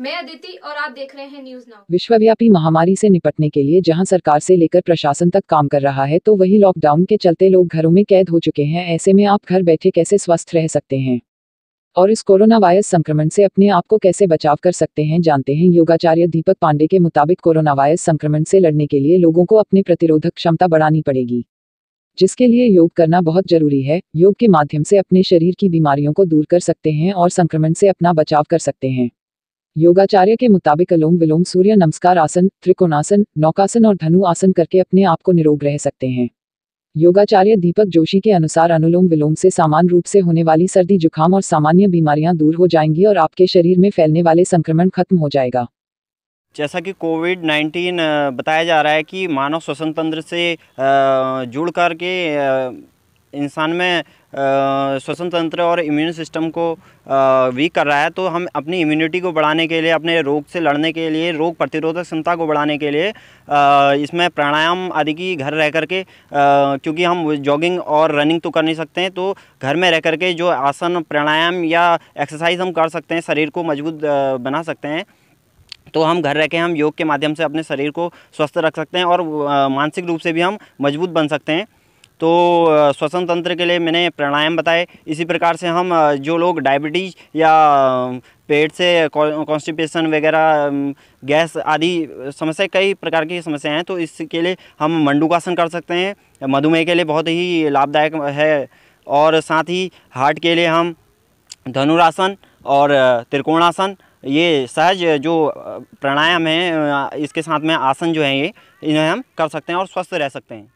मैं अदिति और आप देख रहे हैं न्यूज़ नाउ विश्वव्यापी महामारी से निपटने के लिए जहाँ सरकार से लेकर प्रशासन तक काम कर रहा है तो वही लॉकडाउन के चलते लोग घरों में कैद हो चुके हैं। ऐसे में आप घर बैठे कैसे स्वस्थ रह सकते हैं? और इस कोरोना वायरस संक्रमण से अपने आप को कैसे बचाव कर सकते हैं, जानते हैं योगाचार्य दीपक पांडे के मुताबिक कोरोना वायरस संक्रमण से लड़ने के लिए लोगों को अपनी प्रतिरोधक क्षमता बढ़ानी पड़ेगी, जिसके लिए योग करना बहुत ज़रूरी है। योग के माध्यम से अपने शरीर की बीमारियों को दूर कर सकते हैं और संक्रमण से अपना बचाव कर सकते हैं। योगाचार्य के मुताबिक अलोम विलोम सूर्य नमस्कार आसन, त्रिकोणासन, नौकासन और धनु आसन करके अपने आप को निरोग रह सकते हैं। योगाचार्य दीपक जोशी के अनुसार अनुलोम विलोम से सामान्य रूप से होने वाली सर्दी, जुकाम और सामान्य बीमारियाँ दूर हो जाएँगी और आपके शरीर में फैलने वाले संक्रमण खत्म हो जाएगा। जैसा कि कोविड 19 बताया जा रहा है कि मानव श्वसन तंत्र से जुड़ कर के इंसान में श्वसन तंत्र और इम्यून सिस्टम को वीक कर रहा है तो हम अपनी इम्यूनिटी को बढ़ाने के लिए, अपने रोग से लड़ने के लिए, रोग प्रतिरोधक क्षमता को बढ़ाने के लिए इसमें प्राणायाम आदि की घर रह कर के क्योंकि हम जॉगिंग और रनिंग तो कर नहीं सकते हैं तो घर में रह कर के जो आसन, प्राणायाम या एक्सरसाइज हम कर सकते हैं, शरीर को मज़बूत बना सकते हैं। तो हम घर रह के हम योग के माध्यम से अपने शरीर को स्वस्थ रख सकते हैं और मानसिक रूप से भी हम मज़बूत बन सकते हैं। तो श्वसन तंत्र के लिए मैंने प्राणायाम बताए। इसी प्रकार से हम जो लोग डायबिटीज़ या पेट से कॉन्स्टिपेशन वगैरह गैस आदि, समस्या, कई प्रकार की समस्याएँ हैं तो इसके लिए हम मंडूकासन कर सकते हैं। मधुमेह के लिए बहुत ही लाभदायक है और साथ ही हार्ट के लिए हम धनुरासन और त्रिकोणासन, ये सहज जो प्राणायाम है इसके साथ में आसन जो है ये, इन्हें हम कर सकते हैं और स्वस्थ रह सकते हैं।